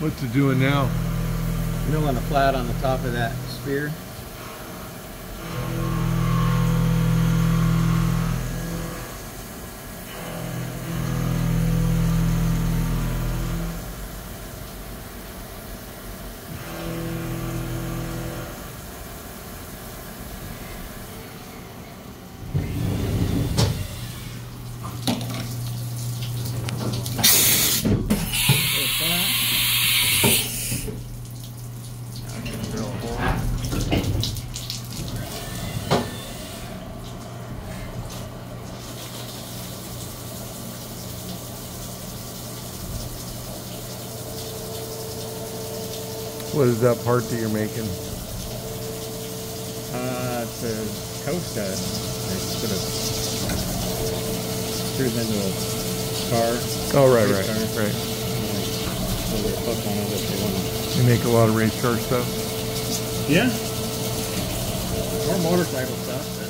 What's it doing now? Milling a flat on the top of that sphere. What is that part that you're making? Uh, it's a stud. They put a screws into a car. Oh, right, right, car, right. and like, hook on it if they want You make a lot of race car stuff. Yeah. More motorcycle stuff.